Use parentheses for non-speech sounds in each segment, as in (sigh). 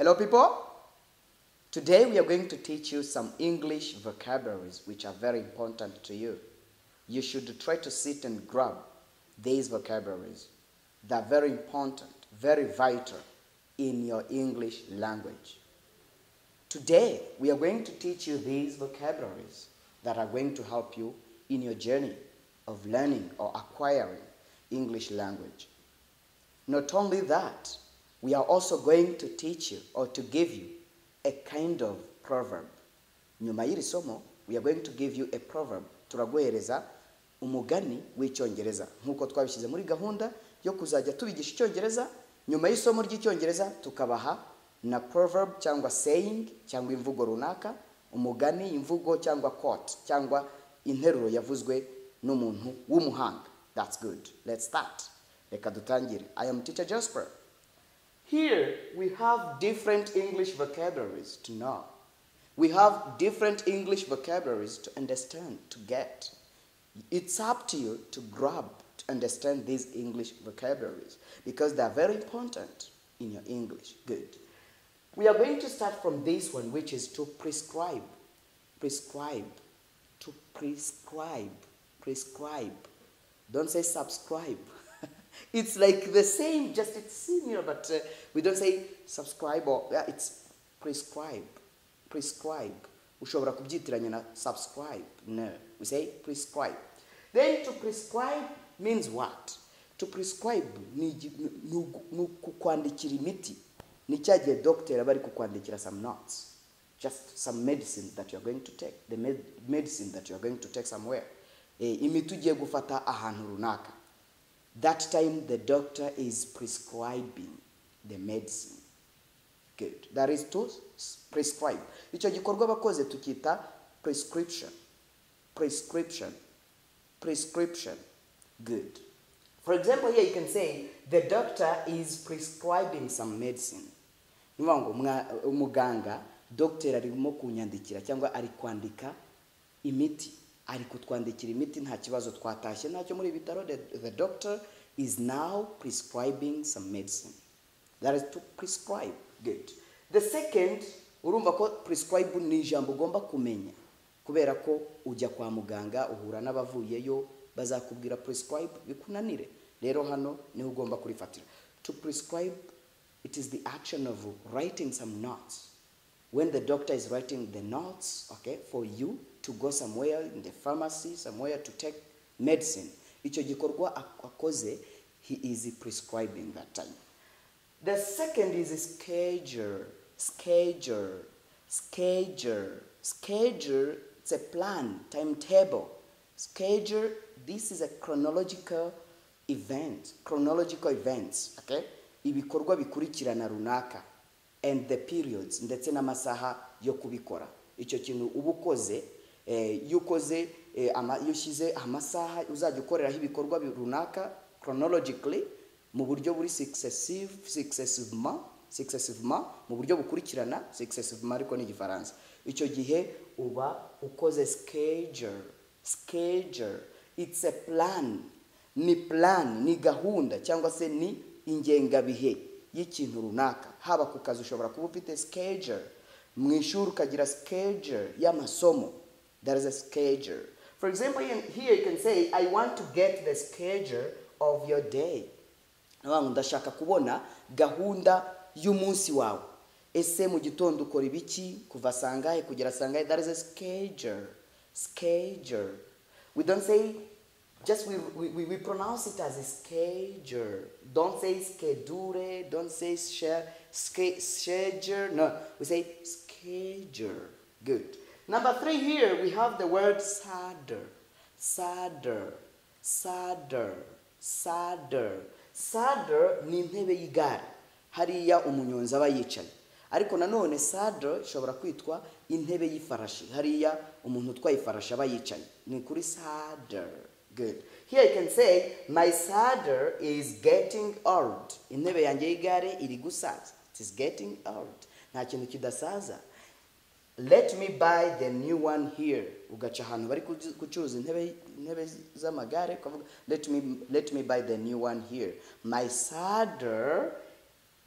Hello, people. Today we are going to teach you some English vocabularies which are very important to you. You should try to sit and grab these vocabularies. They're very important, very vital in your English language. Today we are going to teach you these vocabularies that are going to help you in your journey of learning or acquiring English language. Not only that, we are also going to teach you or to give you a kind of proverb. Nyuma y'iri somo, we are going to give you a proverb. Turaguhereza umugani w'icyongereza. Nk'uko twabishyize muri gahunda yo kuzajya tubigisha icyongereza nyuma y'isomo ry'icyongereza tukabaha na proverb cyangwa saying cyangwa imvugo runaka umugani imvugo cyangwa quote cyangwa interuro yavuzwe n'umuntu w'umuhanga. That's good. Let's start. Reka dutangire. I am teacher jasper. Here we have different english vocabularies to know. We have different english vocabularies to understand to get. It's up to you to grab to understand these english vocabularies because they are very important in your english. Good. We are going to start from this one which is to prescribe prescribe to prescribe prescribe. Don't say subscribe it's like the same just it's similar but uh, we don't say subscribe or yeah, it's prescribe prescribe. Ushobora kubyitiranya na subscribe. No. We say prescribe. Then to prescribe means what? To prescribe ni ni kukwandikira imiti. Ni cya gihe doctor aba ari kukwandikira some notes. Just some medicine that you are going to take. The med medicine that you are going to take somewhere. Eh, imiti ugiye gufata ahantu runaka that time the doctor is prescribing the medicine. Good. That is to prescribe. Icyo gikorwa abakoze tukita prescription. Prescription. Prescription. Good. For example here you can say the doctor is prescribing some medicine. Ni ukuvuga ngo mwa- umuganga dogiteri arimo kunyandikira cyangwa ari kwandika imiti ari kutwandikira imiti nta kibazo twatashye. Ntacyo muri ibi bitaro the, the doctor is now prescribing some medicine. That is to prescribe good. The second urumva ko prescribe ni ijambo ugomba kumenya kubera ko ujya kwa muganga uhura n'abavuyeyo bazakubwira prescribe bikunanire. Rero hano ni ho ugomba kurifatira. To prescribe it is the action of writing some notes. When the doctor is writing the notes okay for you to go somewhere in the pharmacy somewhere to take medicine icyo gikorwa ak- akoze he is prescribing that time. The second is schedule schedule schedule schedule it's a plan timetable. Schedule this is a chronological event chronological events okay? Ibikorwa bikurikirana runaka and the periods ndetse n'amasaha yo kubikora. Icyo kintu uba ukoze eh, iyo ukoze eh, iyo ushyize amasaha uzajya ukoreraho ibikorwa bi- runaka chronologically mu buryo buri successive successivement successivement mu buryo bukurikirana successivement ariko ni igifaransa icyo gihe uba ukoze schedule schedule. It's a plan. Ni plan ni gahunda cyangwa se ni ingengabihe. Y'ikintu runaka. Haba ku kazi ushobora kuba ufite schedule mu ishuri ukagira schedule y'amasomo. There is a schedule for example here you can say i want to get the schedule of your day. Ndashaka kubona gahunda y'umunsi wawe. Ese mu gitondo ukora ibiki? Kuva sangahe kugera sangahe that is a schedule schedule we don't say just we, we, we- pronounce it as schedule. Don't say schedule don't say schedule. No we say schedule. Good. Number three here we have the word sadder. Sadder. Sadder. Sadder. Sadder ni intebe y'igare. Hariya umunyonzi aba yicaye. Ariko nanone sadder ishobora kwitwa intebe y'ifarashi. Hariya umuntu utwaye ifarashi aba ni kuri sadder good here you can say my sadder is getting old intebe yanjye y'igare iri gusaza it is getting old nta kintu kidasaza let me buy the new one here ugaca ahantu bari gucuruza intebe intebe z'amagare ukavuga let me, let me buy the new one here my sadder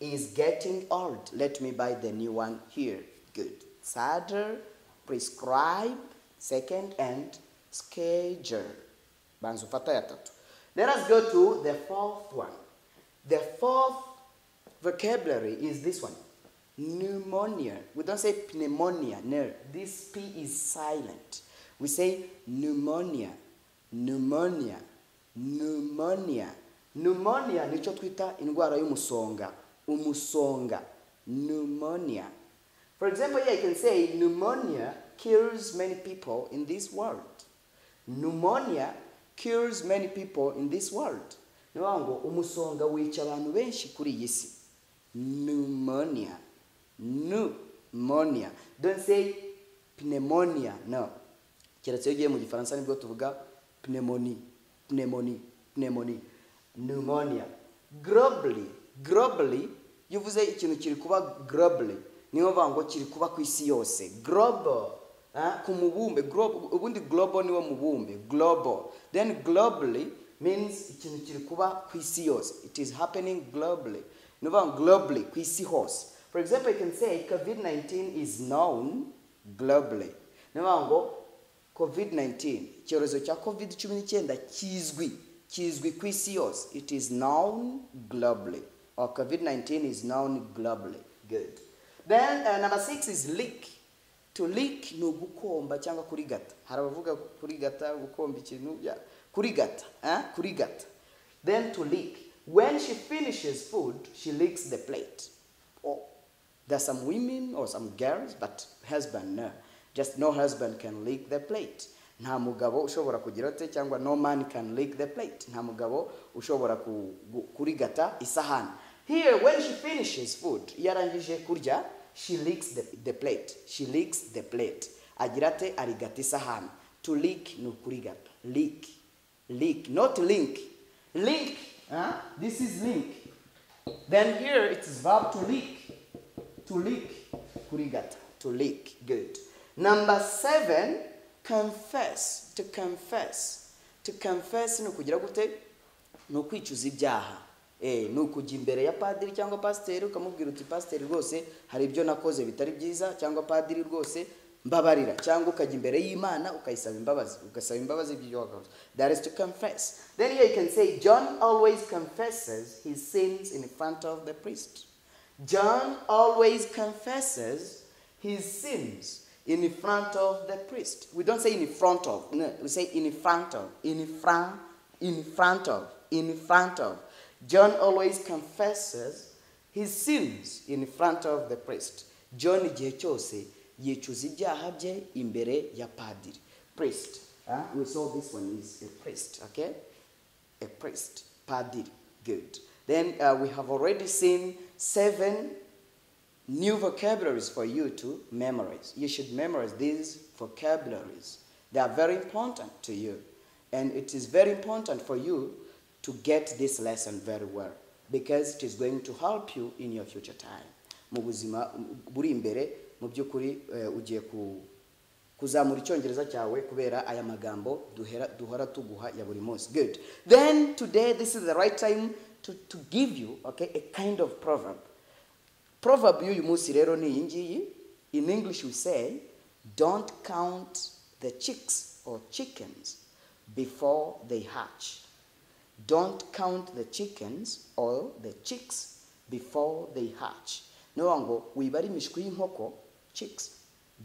is getting old. Let me buy the new one here. Good. Sadder, prescribe, second, and schedule. Ya tatu. Let us go to the fourth one. The fourth vocabulary is this one. Pneumonia. We don't say pneumonia, no. This P is silent. We say pneumonia, pneumonia, pneumonia. Pneumonia nicho twita indwara y'umusonga. Umusonga. Pneumonia. For example, here I can say pneumonia kills many people in this world. Pneumonia kills many people in this world. Ni ukuvuga ngo umusonga wica abantu benshi kuri iyi si. Pneumonia. Pneumonia. Don't say pneumonia. No. Keretse iyo ugiye mu gifaransa ni bwo tuvuga pneumonie. Pneumonie. Pneumonie. Pneumonia. Globally. Globally. Iyo uvuze ikintu kiri kuba globally. Niyo bavuga ngo kiri kuba ku isi yose. Global. Ku mubumbe ubundi global niwo mubumbe global. Then globally means ikintu kiri kuba ku isi yose. It is happening globally. Ni globally ku isi hose. For example you can say covid-19 is known globally. Ni ngo covid-19 icyorezo cya covid 19 kizwi kizwi ku isi yose. It is known globally. Or covid-19 is known globally. Good. Then uh, number six is leak leak ni ugukomba cyangwa kurigata. Hari abavuga kurigata gukomba ikintu kurigata eh? kurigata. Then to leak when she finishes food she leaks the plate. Oh, there's some women or some girls but husband no. Just no husband can leak the plate. Nta mugabo ushobora kugira ate cyangwa no man can leak the plate. Nta mugabo ushobora kurigata isahani. Here when she finishes food iyo arangije kurya she leaks the, the plate. She leaks the plate. Agira ate arigata isahani to leak ni ukurigata leak leak not link. Link. Huh? this is link. Then here it is verb to leak to leak kurigata. To leak good. Number seven confess. To confess. To confess ni ukugira gute? Ni ukwicuza ibyaha. Eh, ni ukujya imbere ya padiri cyangwa pasiteri ukamubwira uti pasiteri rwose hari ibyo nakoze bitari byiza cyangwa padiri rwose mbabarira cyangwa ukajya imbere y'imana ukayisaba imbabazi ugasaba imbabazi by'ibyo wakoze that is to confess then here you can say john always confesses his sins in front of the priest John always confesses his sins in front of the priest. We don't say in front of, no, we say in front of, in front, in front of, in front of. John always confesses his sins in front of the priest. John igihe cyose imbere ya. Priest. Huh? We saw this one is a priest, okay? a priest, padiri. Good. Then uh, we have already seen seven new vocabularies for you to memorize. You should memorize these vocabularies. They are very important to you. And it is very important for you to get this lesson very well because it is going to help you in your future time. Mu buzima buri imbere mu by'ukuri eh, ugiye kuzamura icyongereza cyawe kubera aya magambo duhora tuguha ya buri munsi. Good. Then today this is the right time to, to give you okay, a kind of proverb. Proverb y'uyu munsi rero ni iyi ngiyi. In english we say don't count the chicks or chickens before they hatch don't count the chickens or the chicks before they hatch. Ni ngo wibare imishwi y'inkoko chicks.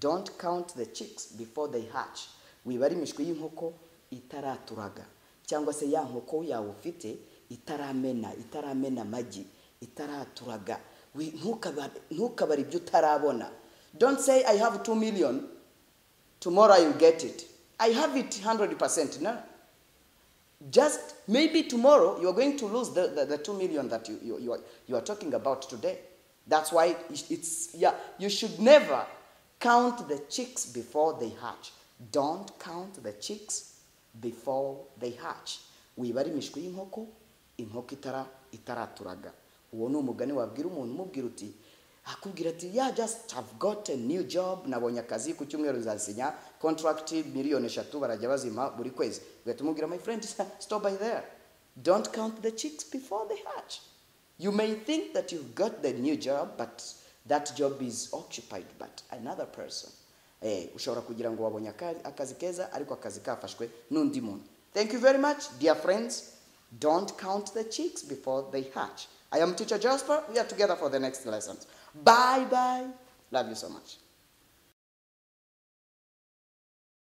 Don't count the chicks before they hatch. Wibare imishwi y'inkoko itaraturaga cyangwa se ya nkoko yawe ufite itaramena itaramena amagi itaraturaga ntukabare ibyo utarabona don't say i have 2 million. Tomorrow i will get it. I have it 100% no just maybe tomorrow you are going to lose the, the, the 2 million that you, you, you, are, you are talking about today. That's why it's- yeah you should never count the chicks before they hatch. Don't count the chicks before they hatch. Wibare imishwi y'inkoko inkoko itara itaraturaga uwo ni akubwira ati yeah just have got a new job nabonye akazi ku cyumweru nzasinya contract miliyoni eshatu barajya bazima buri kwezi ugahita umubwira my friend (laughs) stop by there don't count the chicks before they hatch You may think that you've got the new job, but that job is occupied but another person. Eh, ushobora kugira ngo wabonye aka- akazi keza ariko akazi kafashwe n'undi muntu. Thank you very much, dear friends. Don't count the chicks before they hatch. I am teacher Jasper. We are together for the next lessons. Bye bye. Love you so much.